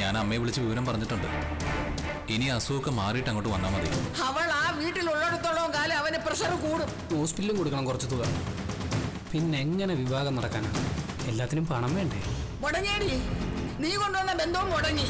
ഞാൻ അമ്മയെ വിളിച്ച് വിവരം പറഞ്ഞിട്ടുണ്ട്. ഇനി അസുഖമൊക്കെ മാറിയിട്ട് അങ്ങോട്ട് വന്നാൽ മതി. അവൾ ആ വീട്ടിലുള്ളിടത്തോളം കാലം അവന് പ്രഷർ കൂടും. ഹോസ്പിറ്റലും കൊടുക്കണം കുറച്ച് തുക. പിന്നെ എങ്ങനെ വിവാഹം നടക്കാനാ? എല്ലാത്തിനും പണം വേണ്ടേ? മുടങ്ങിയടി. നീ കൊണ്ടുവന്ന ബന്ധവും മുടങ്ങി.